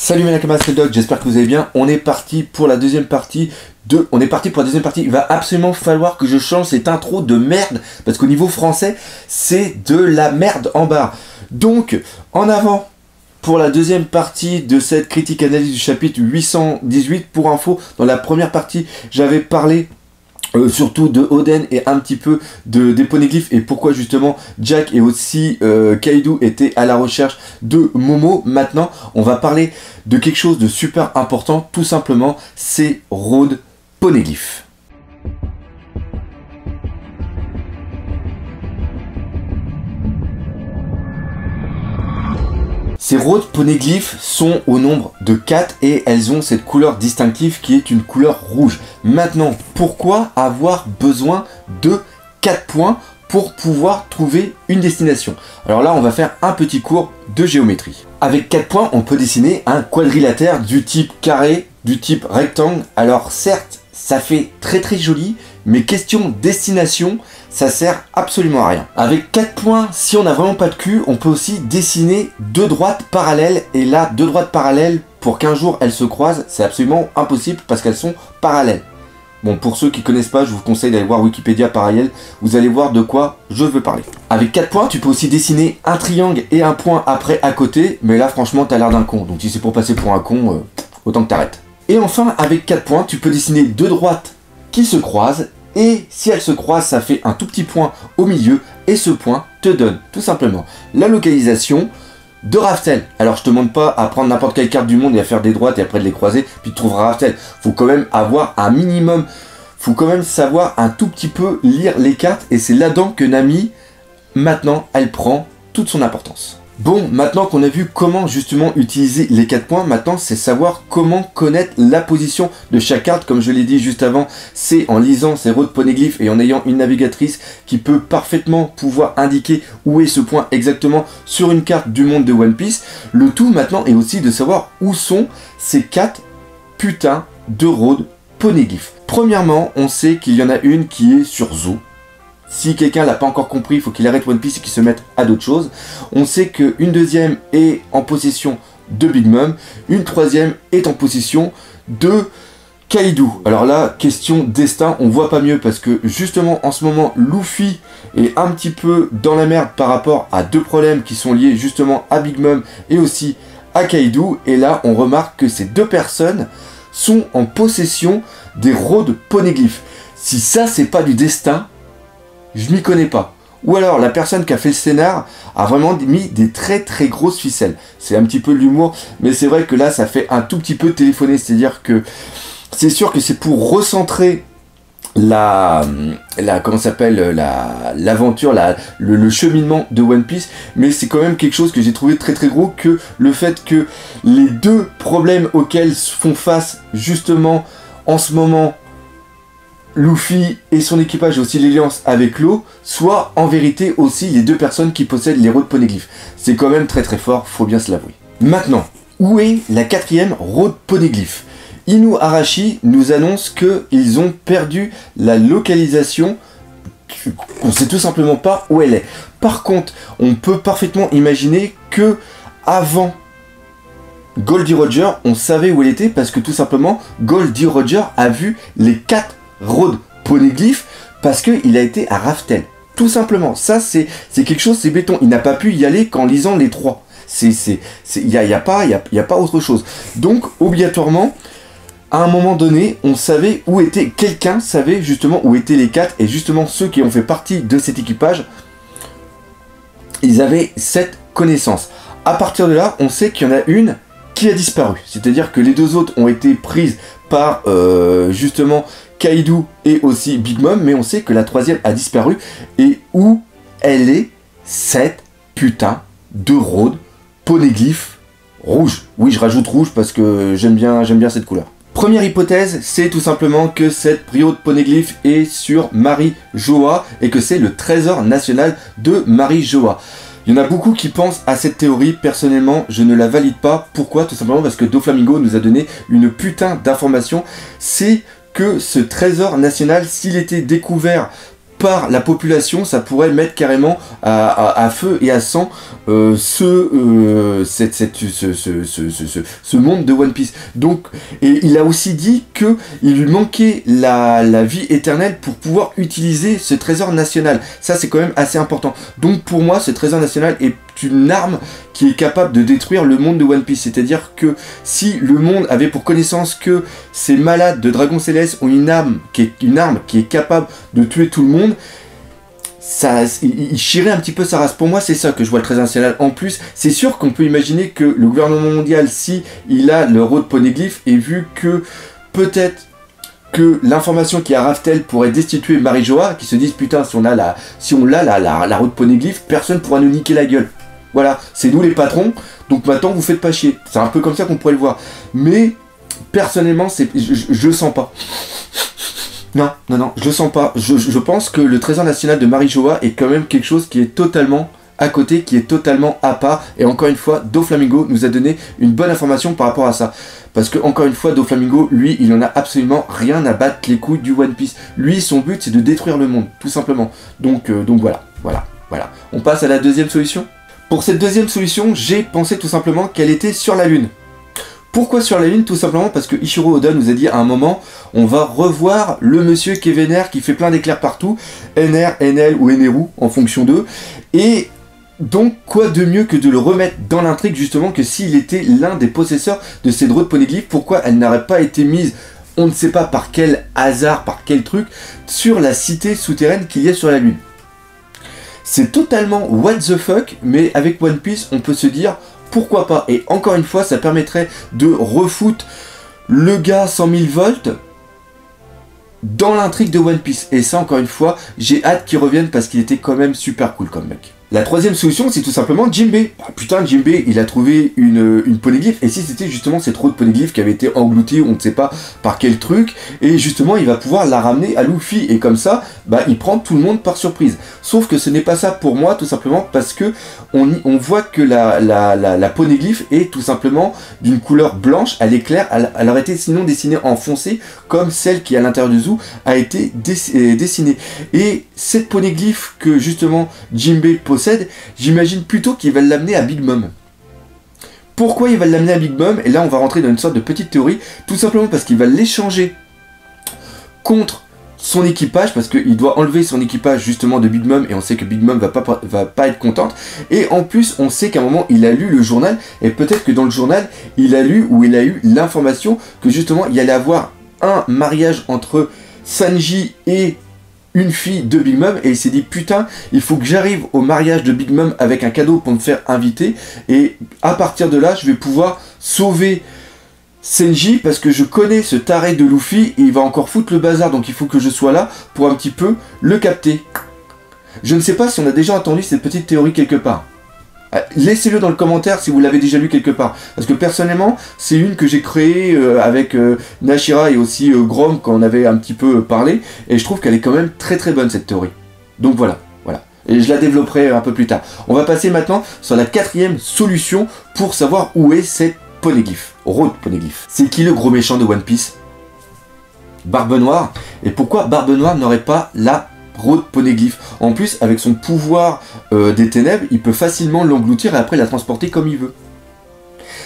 Salut mes Doc, j'espère que vous allez bien. On est parti pour la deuxième partie. On est parti pour la deuxième partie. Il va absolument falloir que je change cette intro de merde. Parce qu'au niveau français, c'est de la merde en barre. Donc, en avant pour la deuxième partie de cette critique analyse du chapitre 818. Pour info, dans la première partie, j'avais parlé euh, surtout de Oden et un petit peu de, des poneglyphes et pourquoi justement Jack et aussi euh, étaient à la recherche de Momo. Maintenant, on va parler de quelque chose de super important, tout simplement, c'est Road Poneglyph. Ces rôdes poneglyphes sont au nombre de 4 et elles ont cette couleur distinctive qui est une couleur rouge. Maintenant, pourquoi avoir besoin de 4 points pour pouvoir trouver une destination? Alors là, on va faire un petit cours de géométrie. Avec 4 points, on peut dessiner un quadrilatère du type carré, du type rectangle. Alors certes, ça fait très très joli, mais question destination, ça sert absolument à rien. Avec 4 points, si on n'a vraiment pas de cul, on peut aussi dessiner deux droites parallèles. Et là, deux droites parallèles, pour qu'un jour elles se croisent, c'est absolument impossible parce qu'elles sont parallèles. Bon, pour ceux qui connaissent pas, je vous conseille d'aller voir Wikipédia parallèle, vous allez voir de quoi je veux parler. Avec 4 points, tu peux aussi dessiner un triangle et un point après à côté, mais là franchement t'as l'air d'un con, donc si c'est pour passer pour un con, euh, autant que t'arrêtes. Et enfin, avec 4 points, tu peux dessiner deux droites qui se croisent et si elles se croisent, ça fait un tout petit point au milieu, et ce point te donne tout simplement la localisation de Raftel. Alors je te demande pas à prendre n'importe quelle carte du monde et à faire des droites et après de les croiser, puis tu trouveras Raftel. Faut quand même avoir un minimum, faut quand même savoir un tout petit peu lire les cartes, et c'est là-dedans que Nami, maintenant, elle prend toute son importance. Bon, maintenant qu'on a vu comment justement utiliser les 4 points, maintenant c'est savoir comment connaître la position de chaque carte. Comme je l'ai dit juste avant, c'est en lisant ces routes poneglyphes et en ayant une navigatrice qui peut parfaitement pouvoir indiquer où est ce point exactement sur une carte du monde de One Piece. Le tout maintenant est aussi de savoir où sont ces 4 putains de road poneglyphes. Premièrement, on sait qu'il y en a une qui est sur Zo, si quelqu'un l'a pas encore compris, il faut qu'il arrête One Piece et qu'il se mette à d'autres choses. On sait qu'une deuxième est en possession de Big Mom, une troisième est en possession de Kaidu. Alors là, question destin, on voit pas mieux parce que justement en ce moment, Luffy est un petit peu dans la merde par rapport à deux problèmes qui sont liés justement à Big Mom et aussi à Kaidu. Et là, on remarque que ces deux personnes sont en possession des roads poneglyphes. Si ça, c'est pas du destin, je m'y connais pas. Ou alors la personne qui a fait le scénar a vraiment mis des très très grosses ficelles. C'est un petit peu l'humour, mais c'est vrai que là ça fait un tout petit peu téléphoner. C'est-à-dire que c'est sûr que c'est pour recentrer la, la comment s'appelle la l'aventure la le, le, cheminement de One Piece mais c'est quand même quelque chose que j'ai trouvé très très gros que le fait que les deux problèmes auxquels font face justement en ce moment Luffy et son équipage et aussi l'alliance avec l'eau, soit en vérité aussi les deux personnes qui possèdent les road poneglyphes. C'est quand même très très fort, faut bien se l'avouer. Maintenant, où est la quatrième road poneglyph Inu Arashi nous annonce qu'ils ont perdu la localisation on sait tout simplement pas où elle est. Par contre, on peut parfaitement imaginer que avant Goldie Roger, on savait où elle était parce que tout simplement Goldie Roger a vu les quatre road poneglyph parce qu'il a été à Raftel. Tout simplement. Ça, c'est quelque chose, c'est béton. Il n'a pas pu y aller qu'en lisant les trois. Il n'y a, y a, pas, y a, y a pas autre chose. Donc, obligatoirement, à un moment donné, on savait où était, quelqu'un savait justement où étaient les quatre, et justement ceux qui ont fait partie de cet équipage, ils avaient cette connaissance. À partir de là, on sait qu'il y en a une qui a disparu. C'est-à-dire que les deux autres ont été prises par euh, justement Kaidu et aussi Big Mom, mais on sait que la troisième a disparu. Et où elle est cette putain de road poneglyph rouge. Oui, je rajoute rouge parce que j'aime bien, j'aime bien cette couleur. Première hypothèse, c'est tout simplement que cette Prio de poneglyph est sur Marie Joa et que c'est le trésor national de Marie Joa. Il y en a beaucoup qui pensent à cette théorie, personnellement je ne la valide pas. Pourquoi? Tout simplement parce que Doflamingo nous a donné une putain d'information. C'est que ce trésor national, s'il était découvert par la population, ça pourrait mettre carrément à, feu et à sang euh, ce, euh, cette, ce, ce, ce, monde de One Piece. Donc, et il a aussi dit que il lui manquait la, la vie éternelle pour pouvoir utiliser ce trésor national. Ça, c'est quand même assez important. Donc, pour moi, ce trésor national est une arme qui est capable de détruire le monde de One Piece. C'est-à-dire que si le monde avait pour connaissance que ces malades de Dragon Céleste ont une arme qui est, une arme qui est capable de tuer tout le monde, ça, il, chierait un petit peu sa race. Pour moi, c'est ça que je vois le Trésor. En plus, c'est sûr qu'on peut imaginer que le gouvernement mondial, si il a le road poneglyph, et vu que peut-être que l'information qui a Raftel pourrait destituer Marie-Joa, qui se disent putain, si on a la, si on l'a la, la, la route poneglyph, personne pourra nous niquer la gueule. Voilà, c'est nous les patrons, donc maintenant vous faites pas chier. C'est un peu comme ça qu'on pourrait le voir. Mais personnellement, c'est, je, je, sens pas. Non, non, non, je le sens pas. Je, pense que le trésor national de Marie-Joa est quand même quelque chose qui est totalement à côté, qui est totalement à part. Et encore une fois, Doflamingo nous a donné une bonne information par rapport à ça. Parce que, encore une fois, Doflamingo, lui, il en a absolument rien à battre les couilles du One Piece. Lui, son but, c'est de détruire le monde, tout simplement. Donc, euh, donc voilà, voilà, voilà. On passe à la deuxième solution? Pour cette deuxième solution, j'ai pensé tout simplement qu'elle était sur la Lune. Pourquoi sur la Lune Tout simplement parce que Ishiro Oda nous a dit à un moment, on va revoir le monsieur vénère, qui fait plein d'éclairs partout, NR, NL ou Eneru en fonction d'eux. Et donc, quoi de mieux que de le remettre dans l'intrigue justement que s'il était l'un des possesseurs de ces drôles de poneglyphes, pourquoi elle n'aurait pas été mise, on ne sait pas par quel hasard, par quel truc, sur la cité souterraine qu'il y a sur la Lune c'est totalement what the fuck, mais avec One Piece, on peut se dire pourquoi pas. Et encore une fois, ça permettrait de refoutre le gars 100 000 volts dans l'intrigue de One Piece. Et ça, encore une fois, j'ai hâte qu'il revienne parce qu'il était quand même super cool comme mec. La troisième solution, c'est tout simplement Jimbe. Ah, putain, Jimbe, il a trouvé une, une poneglyphe. Et si c'était justement cette de poneglyphe qui avait été engloutie, on ne sait pas par quel truc, et justement, il va pouvoir la ramener à Luffy. Et comme ça, bah, il prend tout le monde par surprise. Sauf que ce n'est pas ça pour moi, tout simplement parce que on, voit que la, la, la, est tout simplement d'une couleur blanche, elle est claire, elle, aurait été sinon dessinée en foncé, comme celle qui à l'intérieur du zoo a été euh, dessinée. Et cette poneglyphe que justement Jimbe j'imagine plutôt qu'il va l'amener à Big Mom. Pourquoi il va l'amener à Big Mom? Et là, on va rentrer dans une sorte de petite théorie, tout simplement parce qu'il va l'échanger contre son équipage parce qu'il doit enlever son équipage justement de Big Mom et on sait que Big Mom va pas, va pas être contente et en plus on sait qu'à un moment il a lu le journal et peut-être que dans le journal il a lu ou il a eu l'information que justement il allait avoir un mariage entre Sanji et une fille de Big Mom et il s'est dit putain il faut que j'arrive au mariage de Big Mom avec un cadeau pour me faire inviter et à partir de là je vais pouvoir sauver Senji parce que je connais ce taré de Luffy et il va encore foutre le bazar donc il faut que je sois là pour un petit peu le capter. Je ne sais pas si on a déjà entendu cette petite théorie quelque part. Euh, laissez-le dans le commentaire si vous l'avez déjà lu quelque part. Parce que personnellement, c'est une que j'ai créée euh, avec euh, Nashira et aussi Grom quand on avait un petit peu parlé. Et je trouve qu'elle est quand même très très bonne cette théorie. Donc voilà, voilà. Et je la développerai un peu plus tard. On va passer maintenant sur la quatrième solution pour savoir où est cette poneglyph. Road poneglyph. C'est qui le gros méchant de One Piece? Barbe Noire. Et pourquoi Barbe Noire n'aurait pas la Road Poneglyph. En plus, avec son pouvoir euh, des ténèbres, il peut facilement l'engloutir et après la transporter comme il veut.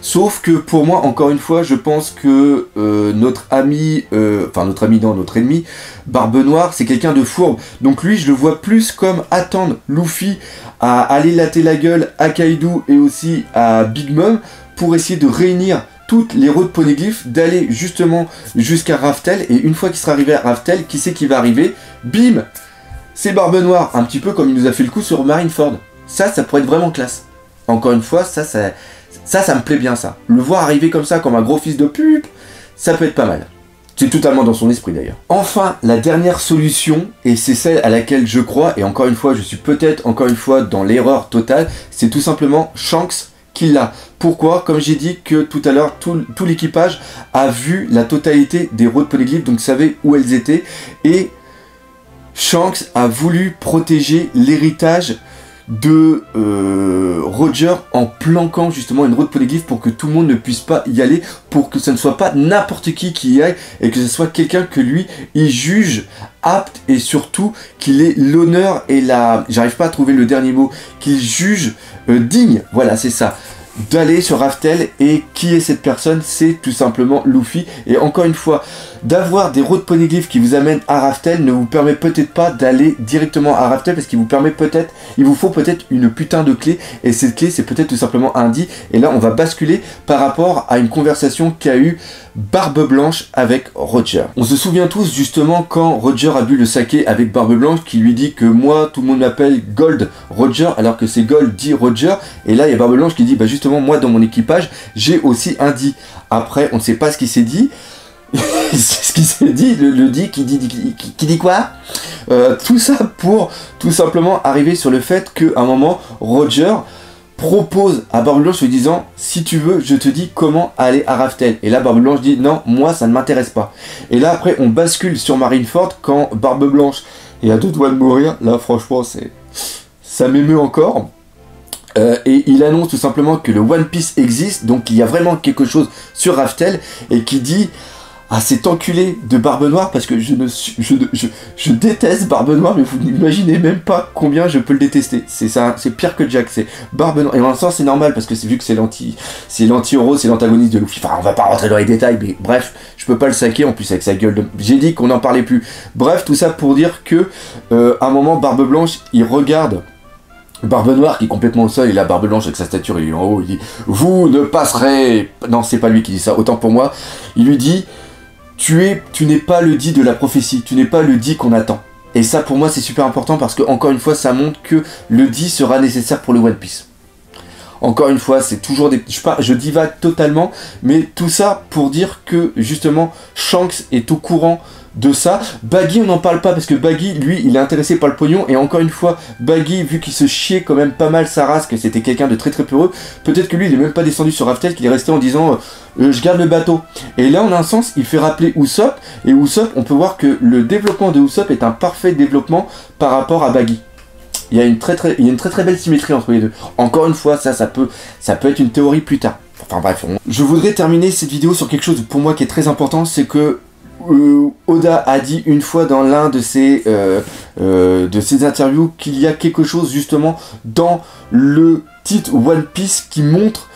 Sauf que pour moi, encore une fois, je pense que euh, notre ami, euh, enfin notre ami dans notre ennemi, Barbe Noire, c'est quelqu'un de fourbe. Donc lui, je le vois plus comme attendre Luffy à aller latter la gueule à Kaido et aussi à Big Mom pour essayer de réunir toutes les routes poneglyphes, d'aller justement jusqu'à Raftel. Et une fois qu'il sera arrivé à Raftel, qui c'est qui va arriver? Bim c'est Barbe Noire, un petit peu comme il nous a fait le coup sur Marineford. Ça, ça pourrait être vraiment classe. Encore une fois, ça, ça, ça, ça me plaît bien ça. Le voir arriver comme ça, comme un gros fils de pub, ça peut être pas mal. C'est totalement dans son esprit d'ailleurs. Enfin, la dernière solution, et c'est celle à laquelle je crois, et encore une fois, je suis peut-être encore une fois dans l'erreur totale, c'est tout simplement Shanks qui l'a. Pourquoi? Comme j'ai dit que tout à l'heure, tout, l'équipage a vu la totalité des routes polyglyphes, donc savait où elles étaient, et Shanks a voulu protéger l'héritage de euh, Roger en planquant justement une route polyglyphe pour que tout le monde ne puisse pas y aller, pour que ce ne soit pas n'importe qui qui y aille et que ce soit quelqu'un que lui il juge apte et surtout qu'il ait l'honneur et la... J'arrive pas à trouver le dernier mot, qu'il juge euh, digne, voilà c'est ça. D'aller sur Raftel et qui est cette personne? C'est tout simplement Luffy. Et encore une fois d'avoir des routes poneglyphes qui vous amènent à Raftel ne vous permet peut-être pas d'aller directement à Raftel parce qu'il vous permet peut-être, il vous faut peut-être une putain de clé et cette clé c'est peut-être tout simplement un dit et là on va basculer par rapport à une conversation qu'a eu Barbe Blanche avec Roger. On se souvient tous justement quand Roger a bu le saké avec Barbe Blanche qui lui dit que moi tout le monde m'appelle Gold Roger alors que c'est Gold dit Roger et là il y a Barbe Blanche qui dit bah justement moi dans mon équipage j'ai aussi un dit. Après on ne sait pas ce qui s'est dit c'est ce qui s'est dit, le, dit qui dit, qui, dit quoi? Euh, Tout ça pour tout simplement arriver sur le fait qu'à un moment, Roger propose à Barbe Blanche lui disant si tu veux je te dis comment aller à Raftel. Et là Barbe Blanche dit non moi ça ne m'intéresse pas. Et là après on bascule sur Marineford quand Barbe Blanche est à deux doigts de mourir là franchement c'est ça m'émeut encore. Euh, et il annonce tout simplement que le One Piece existe donc il y a vraiment quelque chose sur Raftel et qui dit à cet enculé de Barbe Noire parce que je ne je, déteste Barbe Noire mais vous n'imaginez même pas combien je peux le détester. C'est ça c'est pire que Jack c'est Barbe Noire. Et en un sens c'est normal parce que c'est vu que c'est l'anti c'est l'anti-héros c'est l'antagoniste de Luffy. Enfin on va pas rentrer dans les détails mais bref je peux pas le saquer en plus avec sa gueule de... j'ai dit qu'on n'en parlait plus. Bref tout ça pour dire que euh, à un moment Barbe Blanche il regarde Barbe Noire qui est complètement au sol et la Barbe Blanche avec sa stature il est en haut il dit vous ne passerez! Non c'est pas lui qui dit ça autant pour moi. Il lui dit tu es, tu n'es pas le dit de la prophétie, tu n'es pas le dit qu'on attend. Et ça pour moi c'est super important parce que encore une fois ça montre que le dit sera nécessaire pour le One Piece. Encore une fois, c'est toujours des. Je, pas, je divague totalement, mais tout ça pour dire que justement Shanks est au courant de ça. Baggy, on n'en parle pas parce que Baggy, lui, il est intéressé par le pognon. Et encore une fois, Baggy, vu qu'il se chiait quand même pas mal sa race, que c'était quelqu'un de très très peureux, peut-être que lui, il est même pas descendu sur Raftel, qu'il est resté en disant euh, je garde le bateau. Et là, en un sens, il fait rappeler Usopp. Et Usopp, on peut voir que le développement de Usopp est un parfait développement par rapport à Baggy. Il y a une très très, il y a une très très belle symétrie entre les deux. Encore une fois, ça, ça peut, ça peut être une théorie plus tard. Enfin bref, je voudrais terminer cette vidéo sur quelque chose pour moi qui est très important, c'est que euh, Oda a dit une fois dans l'un de ses, euh, euh, de ses interviews qu'il y a quelque chose justement dans le titre One Piece qui montre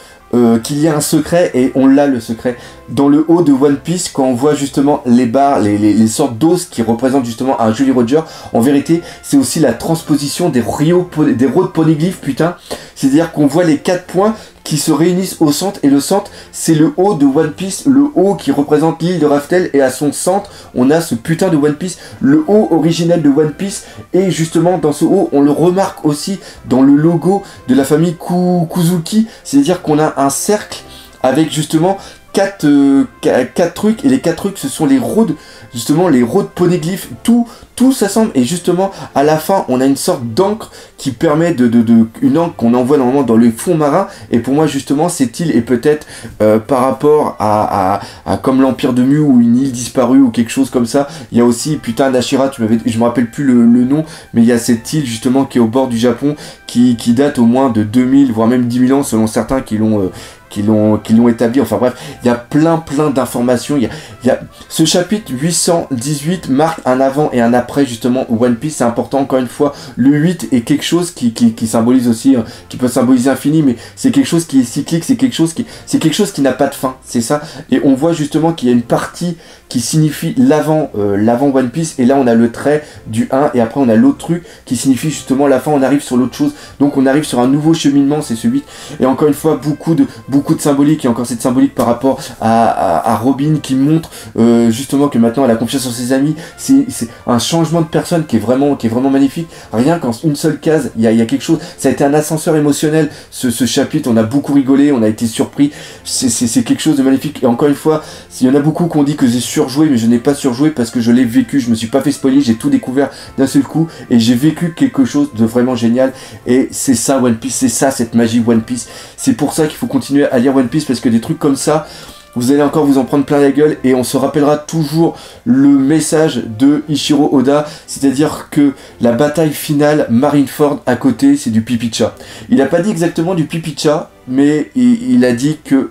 qu'il y a un secret et on l'a le secret. Dans le haut de One Piece, quand on voit justement les barres, les, sortes d'os qui représentent justement un Julie Roger, en vérité, c'est aussi la transposition des, Rio, des road polyglyphes, putain. C'est-à-dire qu'on voit les quatre points qui se réunissent au centre. Et le centre c'est le haut de One Piece, le haut qui représente l'île de Raftel. Et à son centre on a ce putain de One Piece, le haut originel de One Piece. Et justement dans ce haut on le remarque aussi dans le logo de la famille Kuzuki, c'est-à-dire qu'on a un cercle avec justement quatre, euh, quatre trucs et les quatre trucs ce sont les roads justement les roads poneglyphes. Tout tout s'assemble et justement à la fin on a une sorte d'encre qui permet de, de, une encre qu'on envoie normalement dans le fond marin. Et pour moi justement cette île est peut-être euh, par rapport à, à, comme l'empire de Mu ou une île disparue ou quelque chose comme ça. Il y a aussi putain d'Ashira tu m'avais je me rappelle plus le, nom mais il y a cette île justement qui est au bord du Japon qui, qui date au moins de 2000 voire même 10 000 ans selon certains qui l'ont euh, qui l'ont établi. Enfin bref, il y a plein plein d'informations. Il y a, ce chapitre 818 marque un avant et un après justement One Piece. C'est important encore une fois. Le 8 est quelque chose qui, qui, symbolise aussi, euh, qui peut symboliser infini, mais c'est quelque chose qui est cyclique. C'est quelque chose qui c'est quelque chose qui n'a pas de fin. C'est ça. Et on voit justement qu'il y a une partie qui signifie l'avant euh, l'avant One Piece et là on a le trait du 1 et après on a l'autre truc qui signifie justement la fin on arrive sur l'autre chose donc on arrive sur un nouveau cheminement c'est ce 8 et encore une fois beaucoup de de symbolique et encore cette symbolique par rapport à, Robin qui montre euh, justement que maintenant elle a confiance en ses amis. C'est un changement de personne qui est vraiment qui est vraiment magnifique. Rien qu'en une seule case il y a, quelque chose. Ça a été un ascenseur émotionnel ce, chapitre. On a beaucoup rigolé on a été surpris. C'est quelque chose de magnifique. Et encore une fois s'il y en a beaucoup qui ont dit que j'ai surjoué mais je n'ai pas surjoué parce que je l'ai vécu. Je me suis pas fait spoiler j'ai tout découvert d'un seul coup et j'ai vécu quelque chose de vraiment génial. Et c'est ça One Piece c'est ça cette magie One Piece. C'est pour ça qu'il faut continuer à lire One Piece parce que des trucs comme ça, vous allez encore vous en prendre plein la gueule et on se rappellera toujours le message de Ichiro Oda, c'est-à-dire que la bataille finale Marineford à côté, c'est du pipicha. Il n'a pas dit exactement du pipicha, mais il, a dit que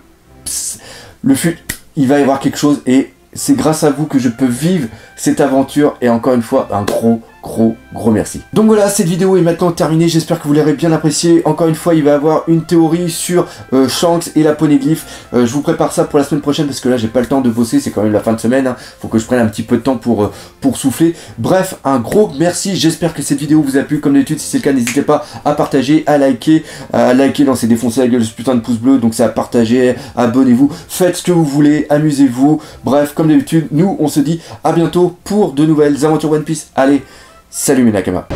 le fut, il va y avoir quelque chose et c'est grâce à vous que je peux vivre cette aventure et encore une fois un gros gros gros merci. Donc voilà, cette vidéo est maintenant terminée, j'espère que vous l'aurez bien apprécié. Encore une fois, il va y avoir une théorie sur euh, Shanks et la poneglyph. Euh, je vous prépare ça pour la semaine prochaine parce que là j'ai pas le temps de bosser, c'est quand même la fin de semaine. Hein. Faut que je prenne un petit peu de temps pour, euh, pour souffler. Bref, un gros merci, j'espère que cette vidéo vous a plu. Comme d'habitude, si c'est le cas, n'hésitez pas à partager, à liker, à liker, non c'est défoncer la gueule ce putain de pouce bleu, donc c'est à partager, abonnez-vous, faites ce que vous voulez, amusez-vous. Bref, comme d'habitude, nous on se dit à pour de nouvelles aventures One Piece. Allez Salut mes Nakama